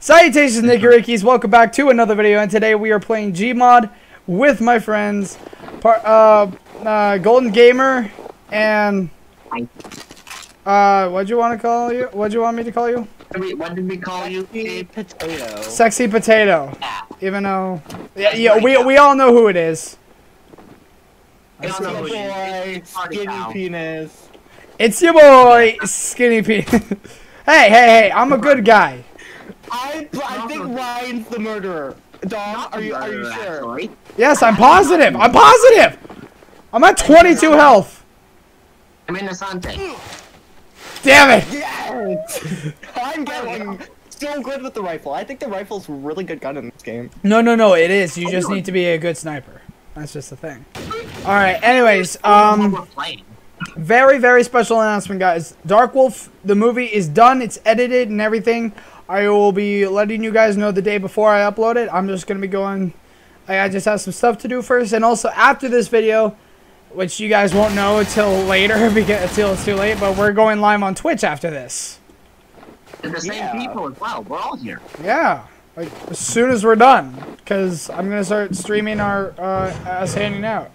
Salutations, NickiRickies. Welcome back to another video, and today we are playing Gmod with my friends, par uh, uh, Golden Gamer, and uh, what'd you want to call you? What'd you want me to call you? Wait, what did we call you? potato. Sexy Potato. Yeah. Even though, yeah, yeah, we we all know who it is. It's don't know who it is. boy, skinny foul. penis. It's your boy, Skinny Pete. hey, hey, hey! I'm a good guy. I I think Ryan's the murderer. Dom, are you are you sure? Yes, I'm positive. I'm positive. I'm at 22 health. I'm Innocente. Damn it! Yes! I'm getting so good with the rifle. I think the rifle's a really good gun in this game. No, no, no. It is. You just need to be a good sniper. That's just the thing. All right. Anyways, um. very very special announcement guys dark wolf the movie is done it's edited and everything i will be letting you guys know the day before i upload it i'm just gonna be going i I just have some stuff to do first and also after this video which you guys won't know until later because until it's too late but we're going live on twitch after this They're the same Yeah. people as well. We're all here. yeah like as soon as we're done because i'm gonna start streaming our uh us handing out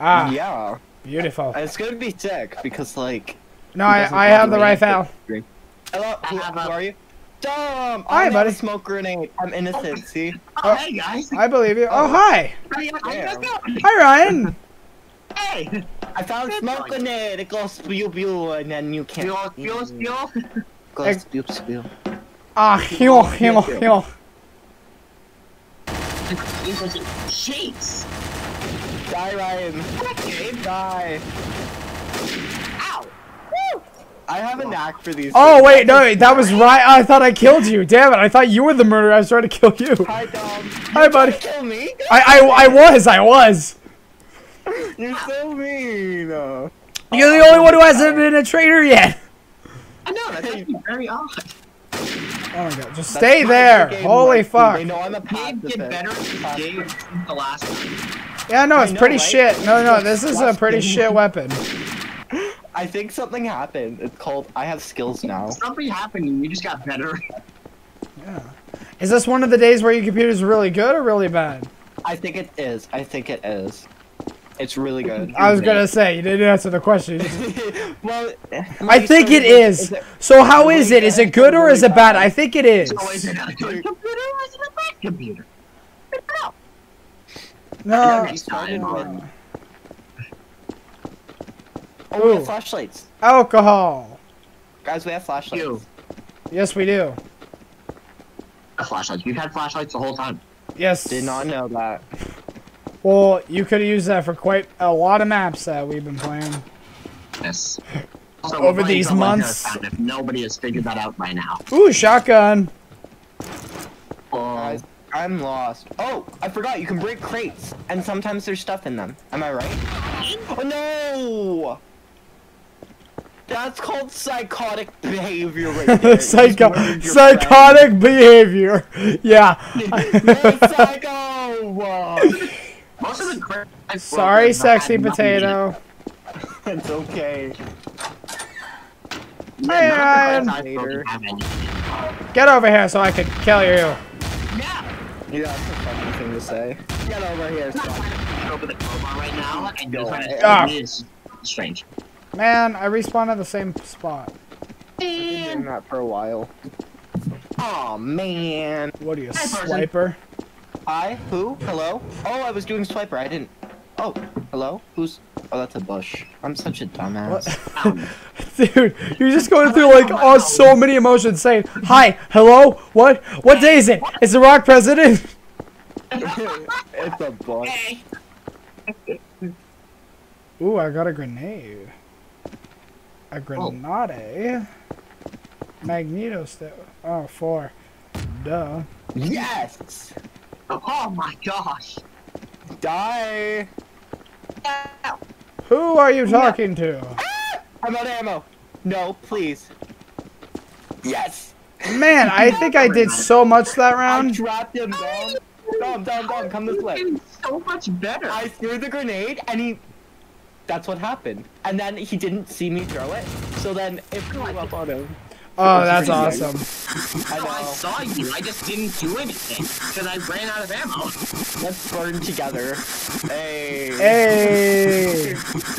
ah Yeah. beautiful It's gonna be sick because like. no i i have the really rifle drink. Hello, who, have who are you? Dom! Hi, I have buddy. a smoke grenade. I'm innocent, see? Oh, hey guys. i believe you oh hi How you how you guys doing? hi ryan Hey. I found Good smoke grenade. It goes spew spew and then you can't. Fuel, fuel, fuel. Goes spew spew. Ah, heal, heal, heal. Shakes. Die, Ryan. Okay. Die. Ow. I have a knack for these. Oh things. wait, no, wait, that was right. I thought I killed you. Damn it! I thought you were the murderer. I was trying to kill you. Hi, Dom. Hi, buddy. Kill me? I, I, I was, I was. You're so mean. Uh, You're the only one who hasn't been a traitor yet. I know that's actually very odd. Oh my god, just that's stay there. game Holy like, fuck. They know I'm a Dave get better as the game since the last time. Yeah, no, it's know, pretty right? shit. No, no, this is a pretty shit weapon. I think something happened. It's called I have skills now. Something happened and you just got better. Yeah. Is this one of the days where your computer's really good or really bad? I think it is. I think it is. It's really good. I was gonna say you didn't answer the question. well, I think it is. So how is it? Is it good or is it bad? I think it is. So is it a good computer or is it a bad computer? Figure it out. No. Okay, started on- Oh, we Ooh. have flashlights. Alcohol. Guys, we have flashlights. You. Yes, we do. Flashlights. We've had flashlights the whole time. Yes. Did not know that. Well, you could have used that for quite a lot of maps that we've been playing. Yes. Also, Over these months. a- If nobody has figured that out by now. Ooh, shotgun. Oh, Guys, I'm lost. Oh, I forgot. You can break crates, and sometimes there's stuff in them. Am I right? Oh no! That's called psychotic behavior right there. Psycho murdered your psychotic behavior. Yeah. psycho! most of the crates. Sorry, sexy potato. it's okay. Hey, Ryan. Get over here so I can kill you. Yeah. Yeah, that's a funny thing to say. Get over here, I'm son. trying to get over the crowbar right now, and you're trying to Ah. tell me it's strange. Man, I respawned at the same spot. Been doing that for a while. Oh man. What are you, Hi, person. swiper? I? Who? Hello? Oh, I was doing swiper. I didn't. Oh, hello? Who's? Oh, that's a bush. I'm such a dumbass. Um, Dude, you're just going through like oh, so many emotions saying, Hi, hello, what? What day is it? Is the rock president? it's a bush. Ooh, I got a grenade. A oh. grenade. Magneto still. Oh, four. Duh. Yes! Oh my gosh. Die! Who are you talking to? I'm out of ammo. No, please. Yes! Man, I think I did so much that I round. trapped him, Dom. Dom, Dom, Dom, come this way. So much better. I threw the grenade and he. That's what happened. And then he didn't see me throw it. So then it blew up on him. Oh, that's awesome. I No, I saw you. I just didn't do anything because I ran out of ammo. Let's burn together. Hey. Hey.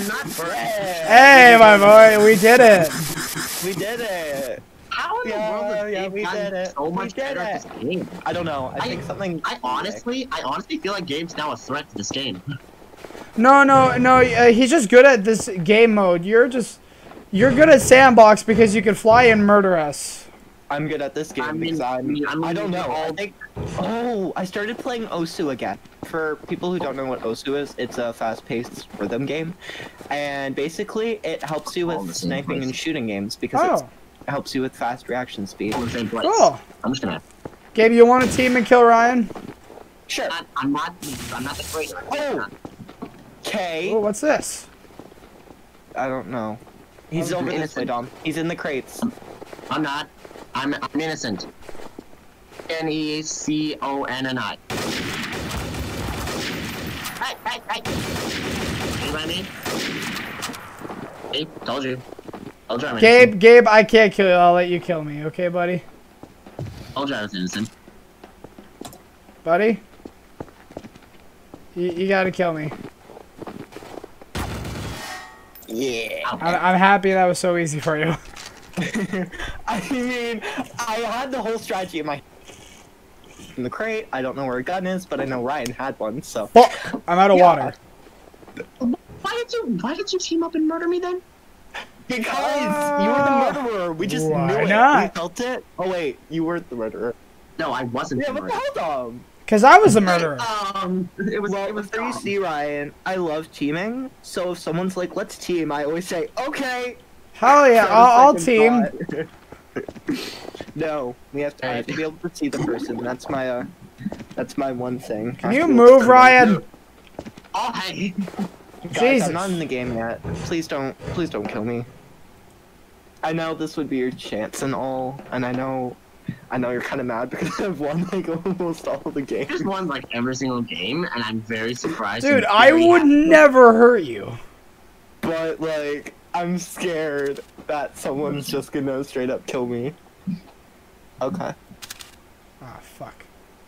Not for Hey, my boy, we did it. We did it. How in the Yeah, world has yeah, Gabe we gotten did it. so much did better at this game? I don't know. I I- think something. I honestly, I honestly feel like Gabe's now a threat to this game. No, no, no. Uh, he's just good at this game mode. You're just, you're good at sandbox because you can fly and murder us. I'm good at this game I mean- because I'm. I mean, I I don't know. I think. Oh, I started playing Osu again. For people who don't know what Osu is, it's a fast-paced rhythm game, and basically it helps you with sniping and shooting games because Oh, it helps you with fast reaction speed. All in the same place. cool. I'm just gonna. Gabe, you want to team and kill Ryan? Sure. I'm not. I'm not the traitor. Oh. Okay. Oh, what's this? I don't know. He's I'm over this way. Dom. He's in the crates. I'm not. I'm. I'm innocent. N E C O N N I. Hey, hey, hey! You know what I mean? See? Told you. Told you I'm innocent. Gabe, Gabe, I can't kill you. I'll let you kill me. Okay, buddy? Told you I was innocent. Buddy? You, you gotta kill me. Yeah. I'm, I'm happy that was so easy for you. I mean, I had the whole strategy in my in the crate. I don't know where a gun is, but I know Ryan had one. So Fuck! I'm out of Yeah. water. Why did you? Why did you team up and murder me then? because you were the uh, murderer, we just knew it. not? We felt it. Oh wait, you weren't the murderer. No, I wasn't. Yeah, the what the murderer. hell, Dom? Because I was a murderer. Um, it was. Well, it was before you Dom. see Ryan, I love teaming. So if someone's like, "Let's team," I always say, "Okay." Hell yeah, I'll, I'll team. no, we have to. I have to be able to see the person. That's my. uh That's my one thing. Can you move, Ryan? Oh, hey. Guys, Jesus. I'm not in the game yet. Please don't. Please don't kill me. I know this would be your chance and all, and I know. I know you're kind of mad because I've won like almost all of the I games. just won like every single game, and I'm very surprised. Dude, and I would happy. never hurt you. But like, I'm scared that someone's just gonna straight up kill me. Okay, Ah, fuck.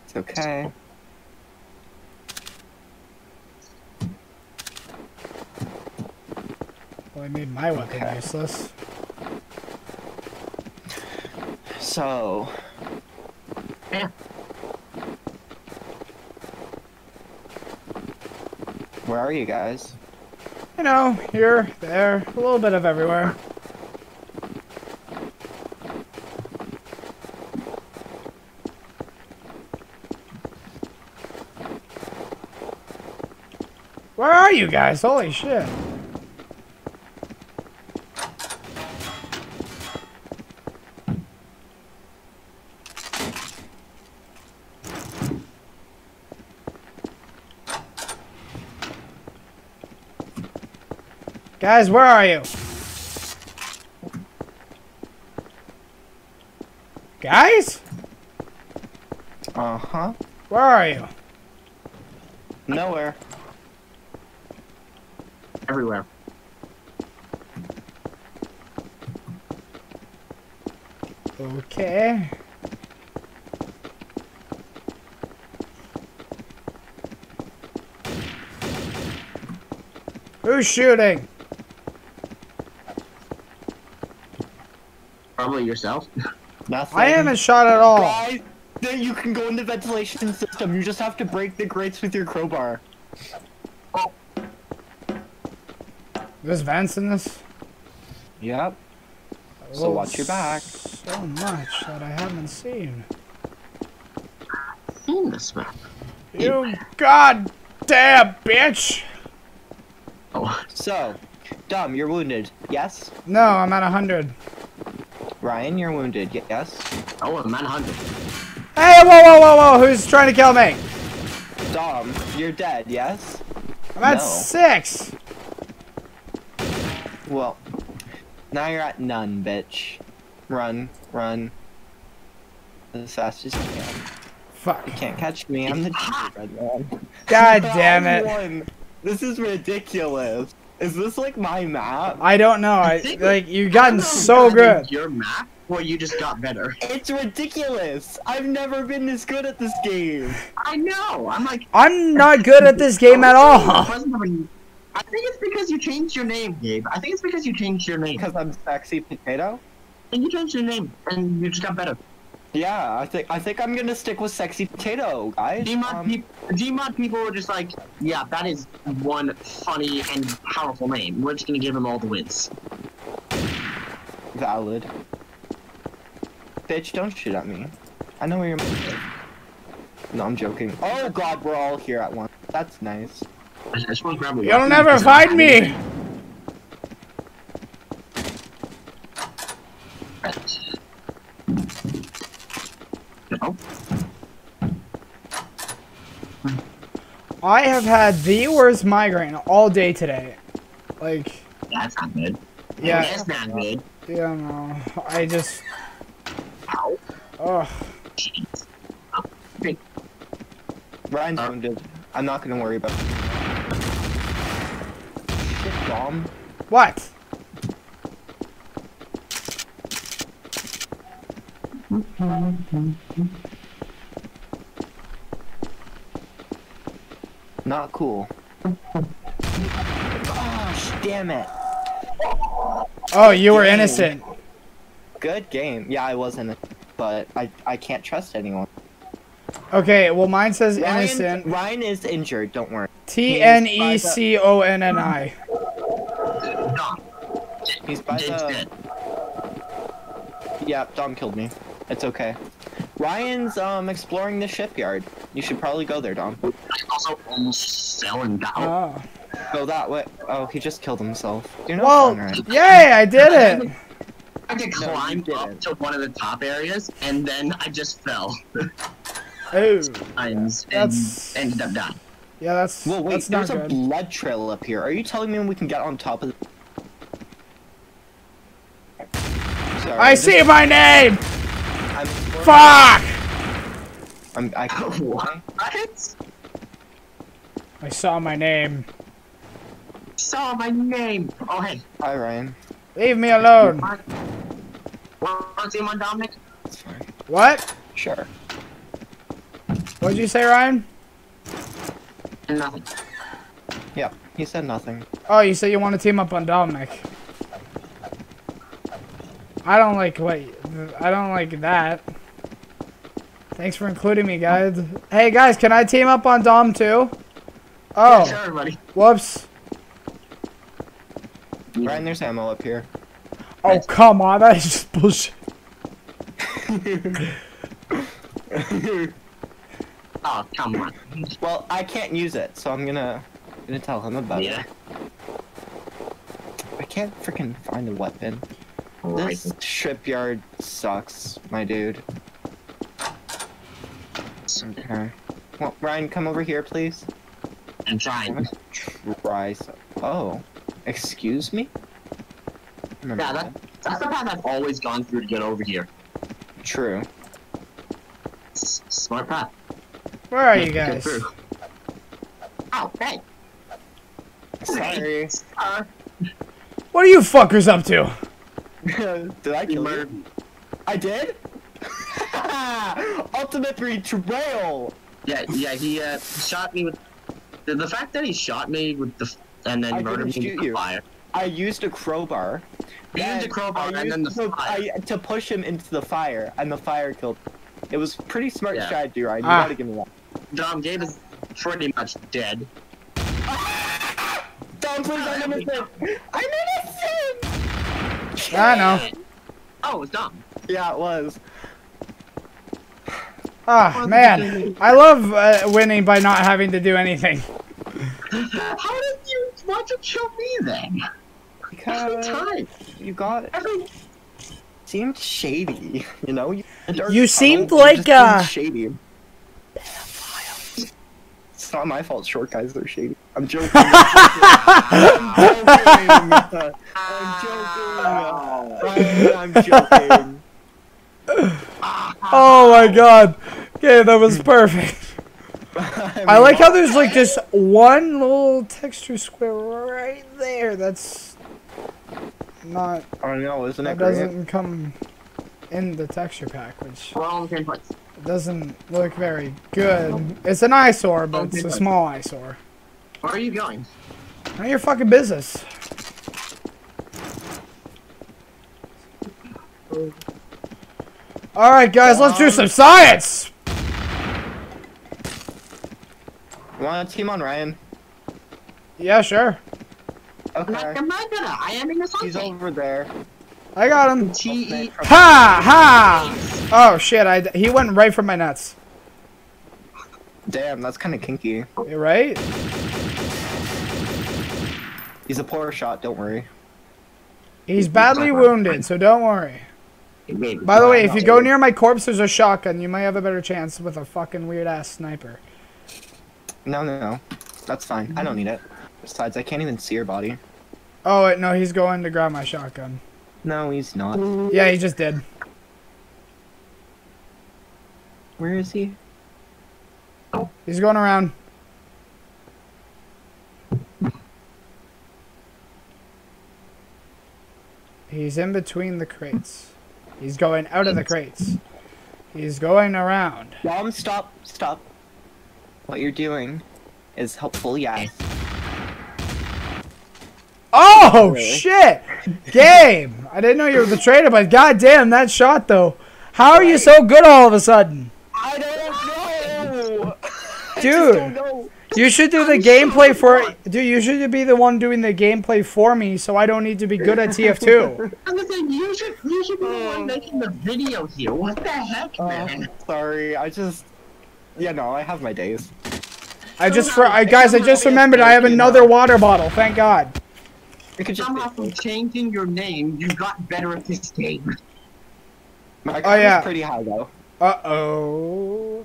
it's okay. Well, I made my weapon Okay. useless. So, Yeah. where are you guys? You know, here, there, a little bit of everywhere. Where are you guys? Holy shit. Guys, where are you? Guys? Uh huh. Where are you? Nowhere. everywhere. Okay. Who's shooting? Probably yourself. Nothing. I haven't shot at all. Guys, then you can go in the ventilation system. You just have to break the grates with your crowbar. There's vents in this? Yep. So Oh, watch your back. So much that I haven't seen. Seen this map. You goddamn bitch! Oh, So, Dom, you're wounded. Yes. No, I'm at 100. Ryan, you're wounded. Yes. oh, I'm at 100. Hey, whoa, whoa, whoa, whoa, who's trying to kill me? Dom, you're dead. Yes. I'm at No. six. Well, now you're at none, bitch. Run, run. As fast as you can. Fuck. You can't catch me. I'm the gingerbread man. God damn it. won. This is ridiculous. Is this like my map? I don't know. I think- like you've gotten don't so good. Your map, or you just got better. It's ridiculous. I've never been this good at this game. I know. I'm like. I'm not good at this game at all. I think it's because you changed your name, Gabe. I think it's because you changed your name. Because I'm sexy potato. And you changed your name, and you just got better. Yeah, I think I think I'm gonna stick with sexy potato, guys. Gmod, Um, peop Gmod people were just like, yeah, that is one funny and powerful name. We're just gonna give him all the wins. valid. Bitch, don't shoot at me. I know where you're. No, I'm joking. Oh God, we're all here at once. That's nice. I just want to grab a You'll weapon never find I'm- me. I have had the worst migraine all day today. Like, That's not good. yeah, That's not good. yeah, no. I just, Ow. oh, Jeez. Ryan's Uh. wounded. I'm not gonna worry about. it. Shit, bomb. what? Not cool. Gosh, damn it. Oh, you were Dang. innocent. Good game. Yeah, I was in it, but I I can't trust anyone. Okay, well, mine says Ryan, innocent. Ryan is injured. Don't worry. T N E C O N N I. Dom. He's by the. dead. Yeah, Dom killed me. It's okay. Ryan's um exploring the shipyard. You should probably go there, Dom. I also almost fell and got out. Oh. Go that way. Oh, he just killed himself. You're not Well, fun, Ryan. yay, I did it. I could No, you climb up to one of the top areas, and then I just fell. Oh, and, and That's- ended up dying. yeah, that's Well, wait. that's not There's a good. blood trail up here. Are you telling me we can get on top of? The... Sorry, I see my name. I'm, Fuck! I'm, I What? I saw my name. Saw my name. Oh hey. Hi, Ryan. Leave me alone. Want to see my Dominic? It's fine. What? Sure. What'd you say, Ryan? Nothing. Yeah, he said nothing. Oh, you said you want to team up on Dominic. I don't like what I don't like that. Thanks for including me, guys. Hey, guys, can I team up on Dom too? Oh, Sure, everybody. whoops. Ryan, there's ammo up here. Oh, come on, that's just bullshit. Oh, come on. Well, I can't use it, so I'm gonna gonna tell him about Yeah. it. I can't freaking find a weapon. Right. This shipyard sucks, my dude. Okay. Well, Ryan, come over here, please. I'm trying. Try. So- oh, excuse me. Remember Yeah, that, that's the path I've always gone through to get over here. True. S- Smart path. Where are you guys? Oh, hey. Sorry. Uh, What are you fuckers up to? did I you kill you? I did. Ultimate betrayal. Yeah, yeah, he uh, shot me with. The, the fact that he shot me with the. And then I murdered me with the you. fire. I used a crowbar. He used a crowbar I and then the used to- fire. I, to push him into the fire, and the fire killed. him. It was pretty smart Yeah. strategy, right? You Ah. gotta give me that. Dom Gabe is pretty much dead. Don't please, I'm innocent. I'm innocent. I know. Oh, it was Dom. Yeah, it was. Ah, man. I love uh, winning by not having to do anything. How did you want to kill me then? Every Because time. you got it. Every. Seemed shady, you know. You, You seemed like, uh, shady. It's not my fault. Short guys are shady. I'm joking. I'm joking. I'm joking. Ryan, I'm joking. Oh my god. Okay, that was perfect. I like how there's like just one little texture square right there. That's not. I know, oh, isn't That it great? doesn't come. in the texture pack, which We're all in the same place. doesn't look very good. It's an eyesore, but it's a small eyesore. Where are you going? None of your fucking business. Oh. All right, guys, let's do some science. Want to team on Ryan? Yeah, sure. I'm Okay. I'm not gonna. I am in the He's over there. I got him. T E. Ha ha! Oh shit! I he went right for my nuts. Damn, that's kind of kinky. You right? He's a poor shot. Don't worry. He's badly wounded, so don't worry. By the way, if you go near my corpse, there's a shotgun. You might have a better chance with a fucking weird ass sniper. No, no, no. That's fine. I don't need it. Besides, I can't even see your body. Oh wait, no, he's going to grab my shotgun. No, he's not. Yeah, he just did. Where is he? He's going around. He's in between the crates. He's going out of the crates. He's going around. Mom, stop, stop. What you're doing is helpful, yes. Oh Really? shit! Game! I didn't know you were the traitor, but goddamn that shot though. How are you so good all of a sudden? I don't know. Dude. know. You should do the gameplay for dude, you should be the one doing the gameplay for me so I don't need to be good at TF2. I'm just saying, you should, you should be the one making the video here. What the heck, Oh, man? sorry, I just. Yeah, no, I have my days. I just for I guys I just remembered I have another water bottle, thank God. It Somehow from changing your name, you got better at this game. My Oh, yeah. is pretty high though. Uh oh.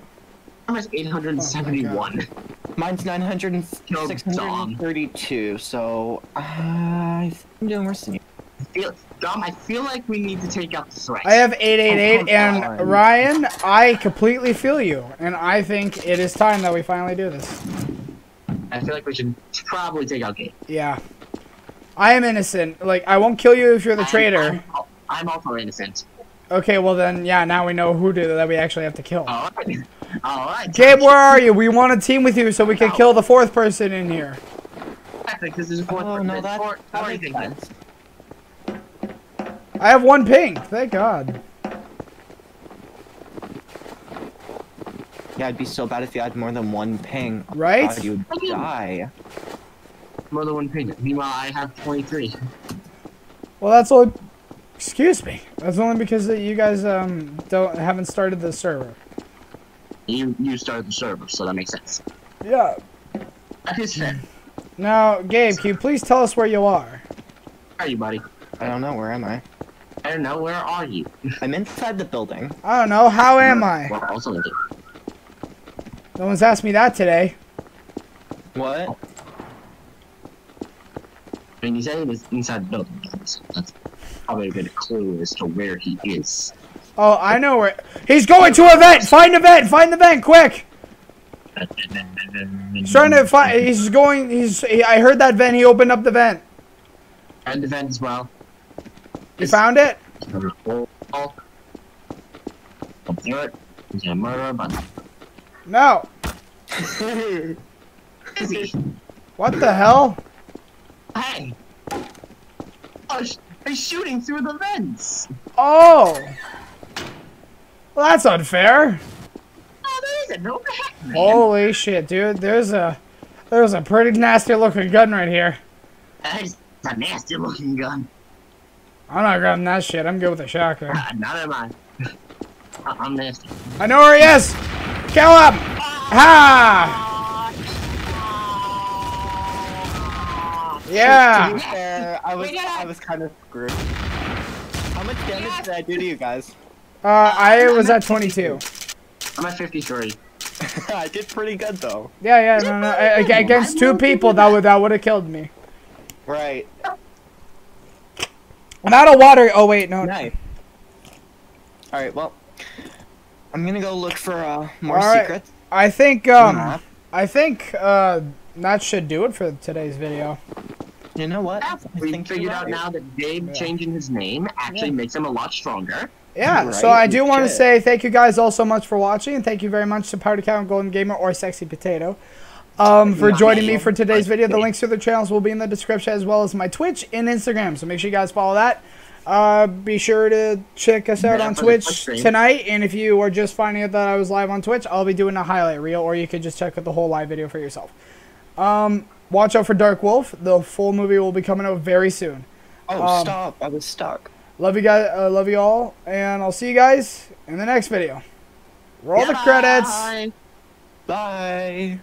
I'm at 871. Mine's 900 and 632, so uh, I'm doing worse than you. I feel, Dom, I feel like we need to take out the threat. I have 888 Oh, and on. Ryan, I completely feel you and I think it is time that we finally do this. I feel like we should probably take out Gabe. Yeah. I am innocent. Like I won't kill you if you're the I'm- traitor. I'm, I'm also innocent. Okay, well then yeah, now we know who did that we actually have to kill. Alright. Alright. Gabe, where are you? We want to team with you so we can kill the fourth person in here. Because there's a fourth Oh no, that, four, four makes sense. I have one ping. Thank God. Yeah, it'd be so bad if you had more than one ping. Right? God, you would die. More than one ping. Meanwhile, I have 23. Well, that's all. Excuse me. That's only because you guys um don't haven't started the server. You you started the server, so that makes sense. Yeah. That is fair. Now, Gabe, can you please tell us where you are? Where are you, buddy? I don't know, where am I? I don't know. Where are you? I'm inside the building. I don't know. How am I? Well, also into No one's asked me that today. What? I mean, he said he was inside the building. So that's probably a good clue as to where he is. Oh, I know where. He's going to a vent. Find a vent. Find the vent quick. He's trying to find. He's going. He's. He, I heard that vent. He opened up the vent. And the vent as well. You found it? I'll do it. He's gonna murder, but No. What the hell? Hey! Oh, he's shooting through the vents! Oh. Well, that's unfair. Oh, there isn't no. Holy shit, dude. There's a. There's a pretty nasty looking gun right here. That's a nasty looking gun. I'm not grabbing that shit. I'm good with a shotgun. Uh, not in mine. I- I'm nasty. I know where he is. Kill him. Ha! To be Yeah. fair, I was We did it! I was kind of screwed. How much damage did I do to you guys? Uh, I was at 22. I'm at 53. I did pretty good though. Yeah, yeah, no, no. a- a- Against two people, that would that would have killed me. Right. I'm out of water. Oh wait, no. Nice. All right. Well, I'm gonna go look for uh, more All right. secrets. I think um, Map. I think uh, that should do it for today's video. You know what? I We figured out now that Gabe Yeah. changing his name actually Yeah. makes him a lot stronger. Yeah, so I do want to say thank you guys all so much for watching, and thank you very much to Party Cow and Golden Gamer or Sexy Potato um, for joining me for today's video. The links to the channels will be in the description as well as my Twitch and Instagram, so make sure you guys follow that. Uh, be sure to check us out Yeah, on Twitch Twitch tonight, and if you are just finding out that I was live on Twitch, I'll be doing a highlight reel, or you could just check out the whole live video for yourself. Um, watch out for Dark Wolf. The full movie will be coming out very soon. Oh, Um, stop! I was stuck. Love you guys. Uh, love you all, and I'll see you guys in the next video. Roll the Bye. credits. Bye.